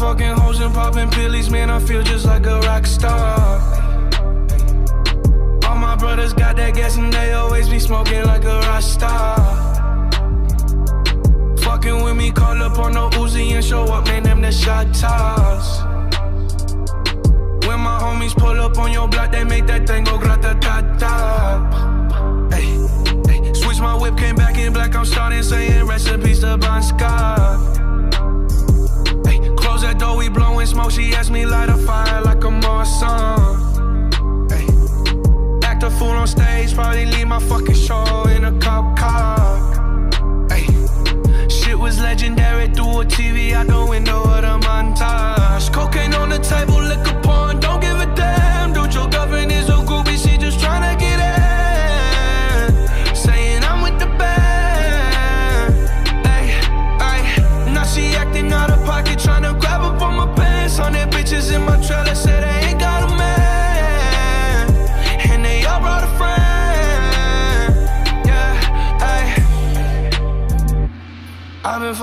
fucking hoes and popping pillies, man, I feel just like a rock star. All my brothers got that gas and they always be smoking like a rock star. Fucking with me, call up on no Uzi and show up, man, them the shot toss. When my homies pull up on your block, they make that thing go grata ta ta. Hey, switch my whip, came back in black, I'm starting saying recipes to Bon Scott. Blowing smoke, she asked me light a fire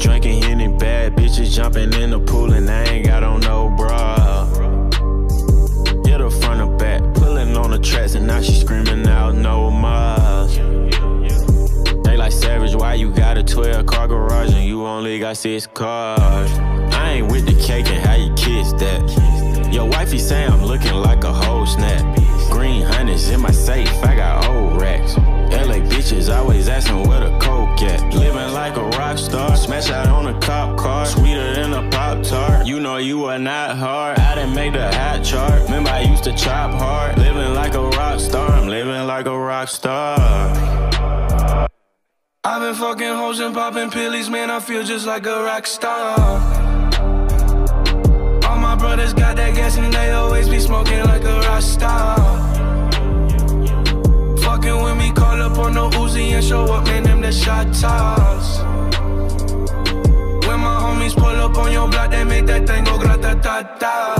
Drinking any bad bitches, jumping in the pool, and I ain't got on no bra. Hit her front or back, pulling on the tracks, and now she screaming out no more. They like savage, why you got a 12 car garage and you only got six cars? I ain't with the cake and how you kiss that. Your wifey say I'm looking like a whole snap. Green hundreds in my safe, pop tart. You know you are not hard. I didn't make the hot chart. Remember I used to chop hard. Living like a rock star, I'm living like a rock star. I've been fucking hoes and popping pillies, man. I feel just like a rock star. All my brothers got that gas and they always be smoking like a rock star. Fucking with me, call up on no Uzi and show up, man. Them the shot toss. When